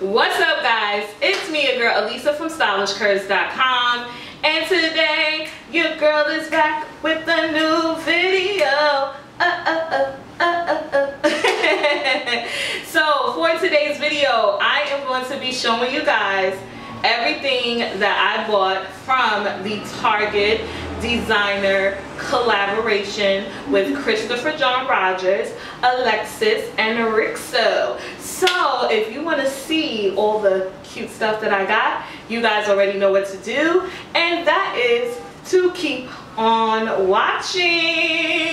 What's up guys? It's me, your girl Elisa from StylishCurves.com and today your girl is back with a new video. Uh, uh, uh, so for today's video, I am going to be showing you guys everything that I bought from the Target designer collaboration with Christopher John Rogers, Alexis, and Rixo. So if you want to see all the cute stuff that I got, you guys already know what to do. And that is to keep on watching.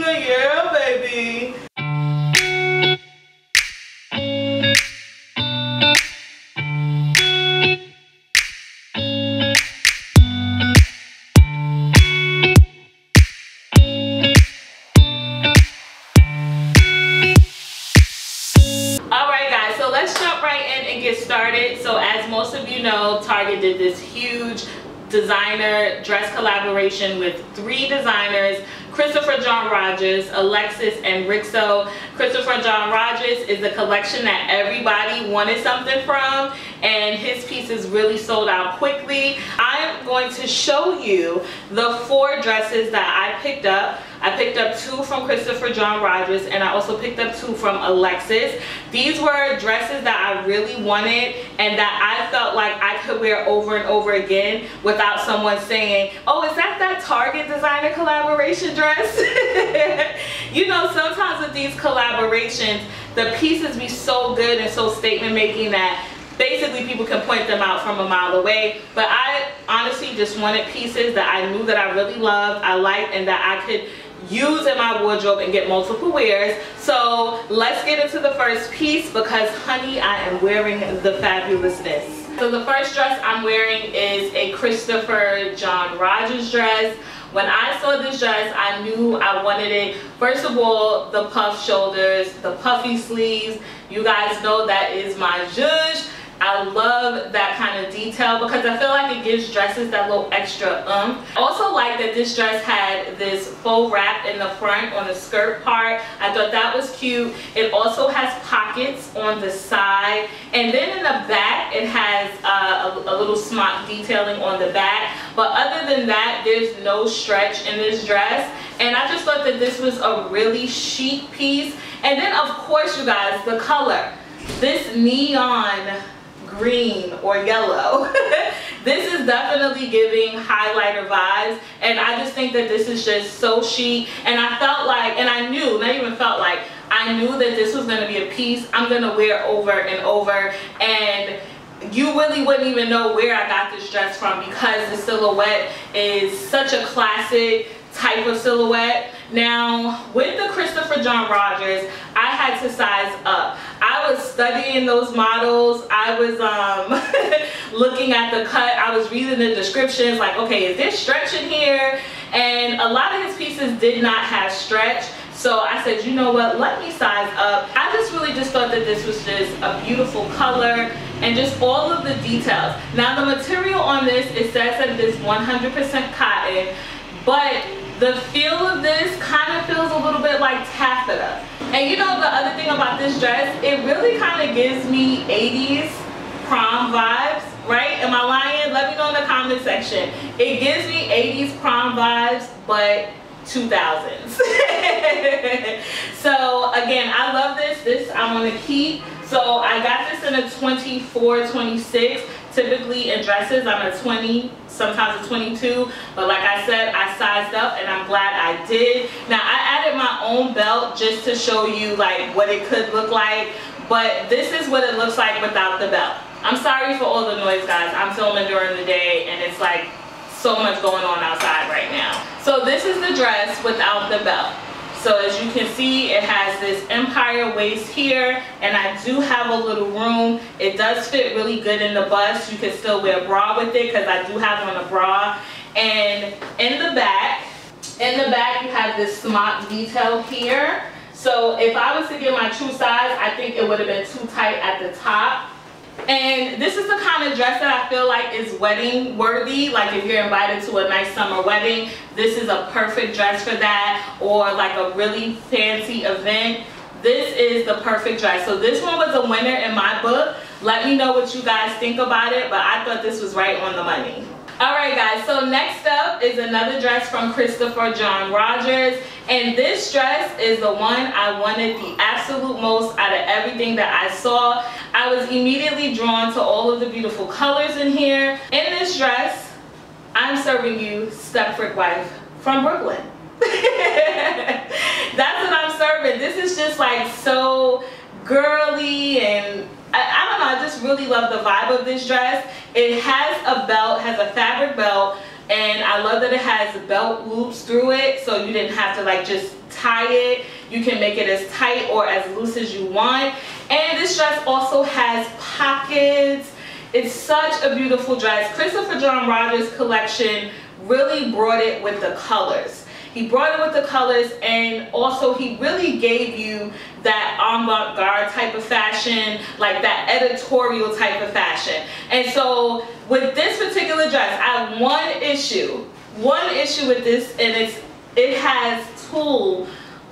Yeah, baby. Started. So as most of you know, Target did this huge designer dress collaboration with three designers Christopher John Rogers, Alexis, and Rixo. Christopher John Rogers is a collection that everybody wanted something from and his pieces really sold out quickly. I'm going to show you the four dresses that I picked up I picked up two from Christopher John Rogers and I also picked up two from Alexis. These were dresses that I really wanted and that I felt like I could wear over and over again without someone saying, oh, is that that Target designer collaboration dress? you know, sometimes with these collaborations, the pieces be so good and so statement making that basically people can point them out from a mile away but I honestly just wanted pieces that I knew that I really loved I liked and that I could use in my wardrobe and get multiple wears. So let's get into the first piece because honey, I am wearing the fabulousness. So the first dress I'm wearing is a Christopher John Rogers dress. When I saw this dress, I knew I wanted it. First of all, the puff shoulders, the puffy sleeves. You guys know that is my zhuzh. I love that kind of detail because I feel like it gives dresses that little extra umph. I also like that this dress had this faux wrap in the front on the skirt part. I thought that was cute. It also has pockets on the side and then in the back it has uh, a, a little smock detailing on the back. But other than that, there's no stretch in this dress and I just thought that this was a really chic piece. And then of course you guys, the color. This neon green or yellow. this is definitely giving highlighter vibes and I just think that this is just so chic and I felt like, and I knew, not even felt like, I knew that this was going to be a piece I'm going to wear over and over and you really wouldn't even know where I got this dress from because the silhouette is such a classic type of silhouette. Now, with the Christopher John Rogers, I had to size up. Was studying those models. I was um, looking at the cut. I was reading the descriptions like, okay, is there stretch in here? And a lot of his pieces did not have stretch. So I said, you know what, let me size up. I just really just thought that this was just a beautiful color and just all of the details. Now the material on this, it says that it is 100% cotton, but the feel of this kind of feels a little bit like taffeta. And you know the other thing about this dress, it really kind of gives me 80s prom vibes, right? Am I lying? Let me know in the comment section. It gives me 80s prom vibes, but 2000s. so again, I love this. This I want to keep. So I got this in a 24, 26. Typically in dresses, I'm a 20, sometimes a 22. But like I said, I sized up and I'm glad I did. Now I added my own belt just to show you like what it could look like. But this is what it looks like without the belt. I'm sorry for all the noise guys. I'm filming during the day and it's like so much going on outside right now. So this is the dress without the belt. So as you can see, it has this empire waist here, and I do have a little room. It does fit really good in the bust. You can still wear a bra with it because I do have on a bra. And in the back, in the back you have this smock detail here. So if I was to get my true size, I think it would have been too tight at the top. And this is the kind of dress that I feel like is wedding worthy. Like if you're invited to a nice summer wedding, this is a perfect dress for that. Or like a really fancy event. This is the perfect dress. So this one was a winner in my book. Let me know what you guys think about it, but I thought this was right on the money. Alright guys, so next up is another dress from Christopher John Rogers. And this dress is the one I wanted the absolute most out of everything that I saw. I was immediately drawn to all of the beautiful colors in here. In this dress, I'm serving you Stepford Wife from Brooklyn. That's what I'm serving. This is just like so girly and I, just really love the vibe of this dress. It has a belt, has a fabric belt, and I love that it has belt loops through it, so you didn't have to like just tie it. You can make it as tight or as loose as you want. And this dress also has pockets. It's such a beautiful dress. Christopher John Rogers collection really brought it with the colors. He brought it with the colors and also he really gave you that avant-garde type of fashion, like that editorial type of fashion. And so with this particular dress, I have one issue. One issue with this and it's it has tulle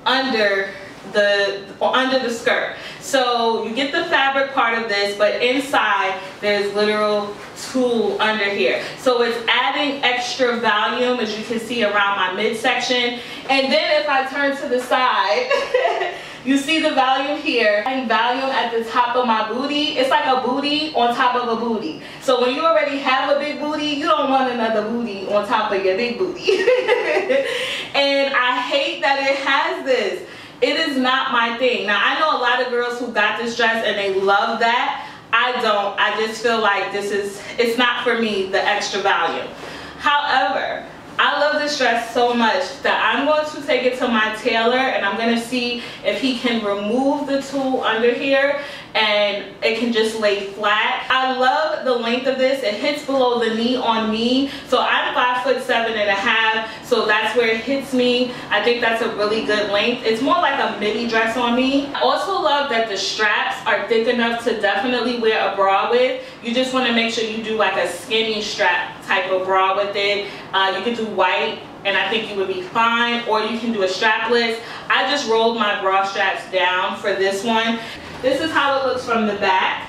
under the under the skirt. So you get the fabric part of this, but inside there's literal tulle under here. So it's adding extra volume as you can see around my midsection. And then if I turn to the side, you see the volume here and volume at the top of my booty. It's like a booty on top of a booty. So when you already have a big booty, you don't want another booty on top of your big booty. and I hate that it has this. It is not my thing. Now I know a lot of girls who got this dress and they love that. I don't. I just feel like this is, it's not for me, the extra value. However, I love this dress so much that I'm going to take it to my tailor and I'm going to see if he can remove the tulle under here and it can just lay flat. I love the length of this. It hits below the knee on me. So I'm five foot seven and a half. So that's where it hits me. I think that's a really good length. It's more like a midi dress on me. I also love that the straps are thick enough to definitely wear a bra with. You just want to make sure you do like a skinny strap type of bra with it. Uh, you can do white and I think you would be fine or you can do a strapless. I just rolled my bra straps down for this one. This is how it looks from the back.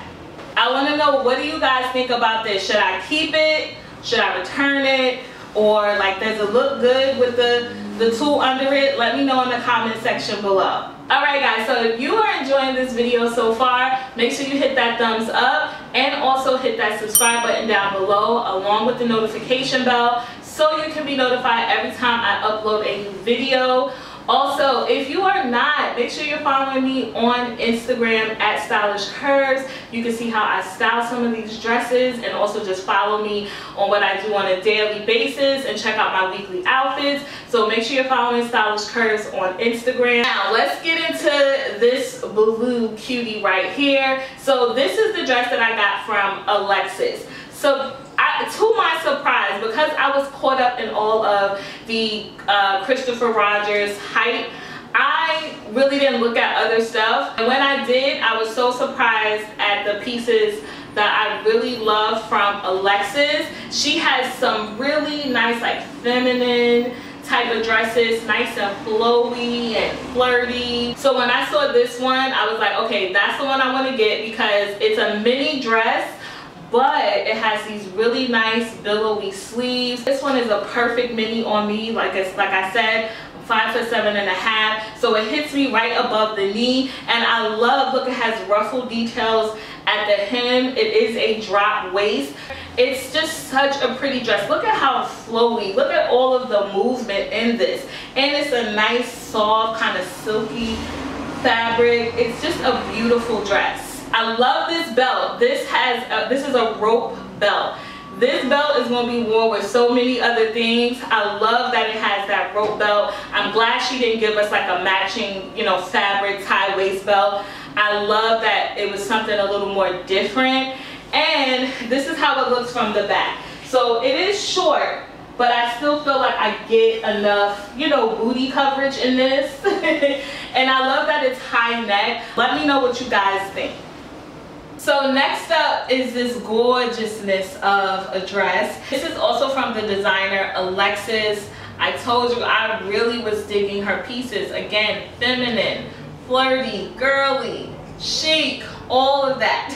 I want to know what do you guys think about this? Should I keep it? Should I return it? Or like does it look good with the, the tulle under it? Let me know in the comment section below. Alright guys, so if you are enjoying this video so far, make sure you hit that thumbs up and also hit that subscribe button down below along with the notification bell so you can be notified every time I upload a new video. Also, if you are not, make sure you're following me on Instagram at Stylish Curves. You can see how I style some of these dresses and also just follow me on what I do on a daily basis and check out my weekly outfits. So make sure you're following Stylish Curves on Instagram. Now, let's get into this blue cutie right here. So this is the dress that I got from Alexis. So To my surprise, because I was caught up in all of the uh, Christopher Rogers hype, I really didn't look at other stuff. And when I did, I was so surprised at the pieces that I really love from Alexis. She has some really nice like feminine type of dresses, nice and flowy and flirty. So when I saw this one, I was like, okay, that's the one I want to get because it's a mini dress but it has these really nice billowy sleeves. This one is a perfect mini on me. Like it's like I said, five foot seven and a half. So it hits me right above the knee. And I love, look, it has ruffle details at the hem. It is a drop waist. It's just such a pretty dress. Look at how flowy. Look at all of the movement in this. And it's a nice, soft, kind of silky fabric. It's just a beautiful dress. I love this belt. This has a, this is a rope belt. This belt is going to be worn with so many other things. I love that it has that rope belt. I'm glad she didn't give us like a matching, you know, fabric tie waist belt. I love that it was something a little more different. And this is how it looks from the back. So it is short, but I still feel like I get enough, you know, booty coverage in this. and I love that it's high neck. Let me know what you guys think. So next up is this gorgeousness of a dress. This is also from the designer Alexis. I told you I really was digging her pieces. Again, feminine, flirty, girly, chic, all of that.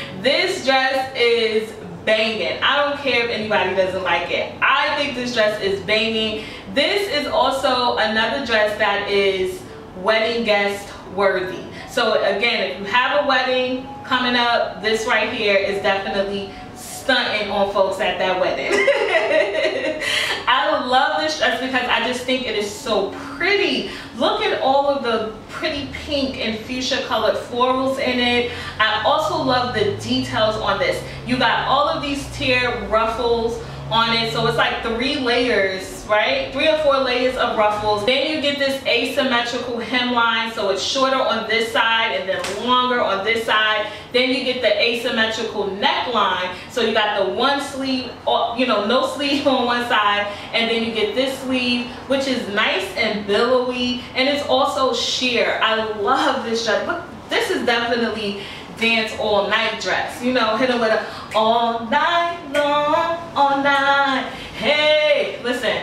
this dress is banging. I don't care if anybody doesn't like it. I think this dress is banging. This is also another dress that is wedding guest worthy. So again, if you have a wedding coming up, this right here is definitely stunting on folks at that wedding. I love this dress because I just think it is so pretty. Look at all of the pretty pink and fuchsia colored florals in it. I also love the details on this. You got all of these tier ruffles on it. So it's like three layers right? Three or four layers of ruffles. Then you get this asymmetrical hemline, so it's shorter on this side and then longer on this side. Then you get the asymmetrical neckline, so you got the one sleeve, uh, you know, no sleeve on one side, and then you get this sleeve, which is nice and billowy, and it's also sheer. I love this dress. Look, this is definitely dance all night dress. You know, hit it with a all night long, all night. Hey, listen,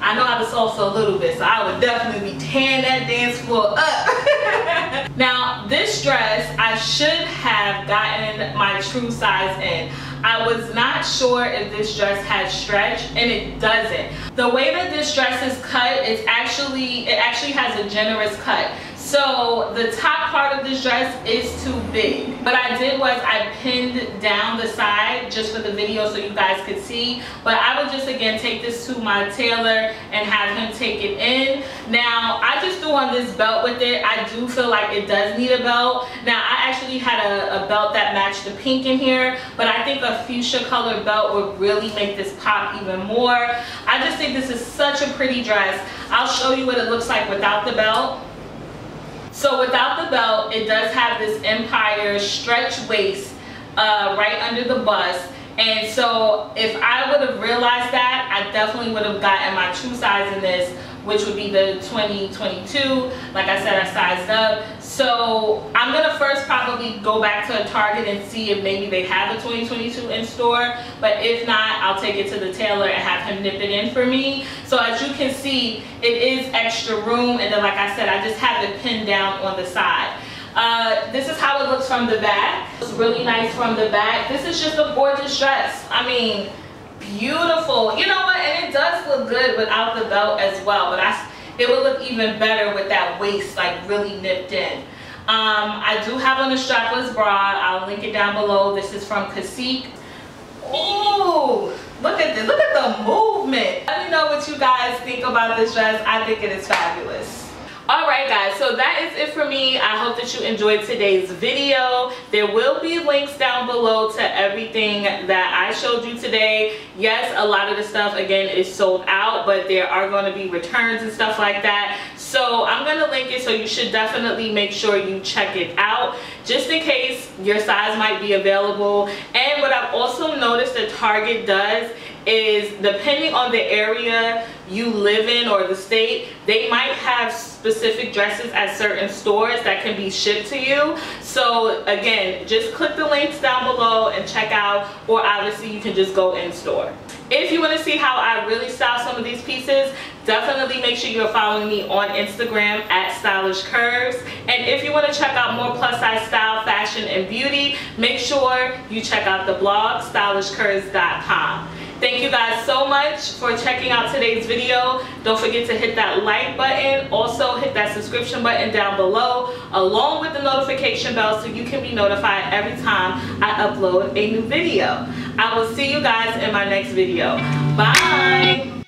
I know how to salsa a little bit, so I would definitely be tearing that dance floor up. now, this dress, I should have gotten my true size in. I was not sure if this dress had stretch and it doesn't. The way that this dress is cut, it's actually, it actually has a generous cut. So the top part of this dress is too big. What I did was I pinned down the side just for the video so you guys could see. But I would just again take this to my tailor and have him take it in. Now I just threw on this belt with it. I do feel like it does need a belt. Now I actually had a, a belt that matched the pink in here. But I think a fuchsia color belt would really make this pop even more. I just think this is such a pretty dress. I'll show you what it looks like without the belt. So without the belt, it does have this Empire stretch waist uh, right under the bust. And so if I would have realized that, I definitely would have gotten my true size in this which would be the 2022. Like I said, I sized up. So I'm gonna first probably go back to a Target and see if maybe they have a 2022 in store. But if not, I'll take it to the tailor and have him nip it in for me. So as you can see, it is extra room. And then like I said, I just have it pinned down on the side. Uh, this is how it looks from the back. It's really nice from the back. This is just a gorgeous dress. I mean, beautiful. You know what? And it does look good without the belt as well. But I, it would look even better with that waist like really nipped in. Um, I do have on a strapless bra. I'll link it down below. This is from Cacique. Ooh, look at this. Look at the movement. Let me know what you guys think about this dress. I think it is fabulous all right guys so that is it for me. I hope that you enjoyed today's video. There will be links down below to everything that i showed you today. Yes a lot of the stuff again is sold out but there are going to be returns and stuff like that. So i'm going to link it so you should definitely make sure you check it out just in case your size might be available. And what i've also noticed that target does is depending on the area you live in or the state, they might have specific dresses at certain stores that can be shipped to you. So again, just click the links down below and check out, or obviously you can just go in store. If you want to see how I really style some of these pieces, definitely make sure you're following me on Instagram at Stylish Curves. And if you want to check out more plus size style, fashion, and beauty, make sure you check out the blog, stylishcurves.com. Thank you guys so much for checking out today's video. Don't forget to hit that like button. Also hit that subscription button down below along with the notification bell so you can be notified every time I upload a new video. I will see you guys in my next video. Bye!